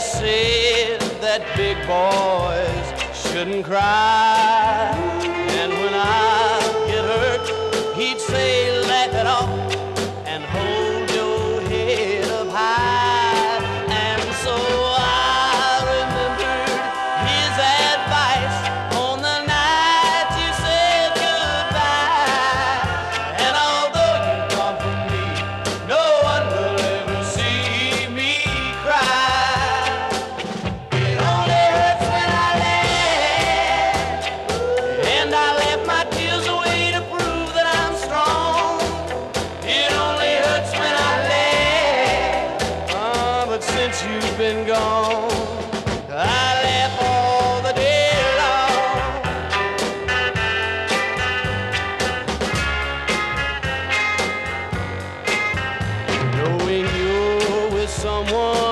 said that big boys shouldn't cry. And when I get hurt, he'd say, laugh it off been gone, I laugh all the day long. Knowing you're with someone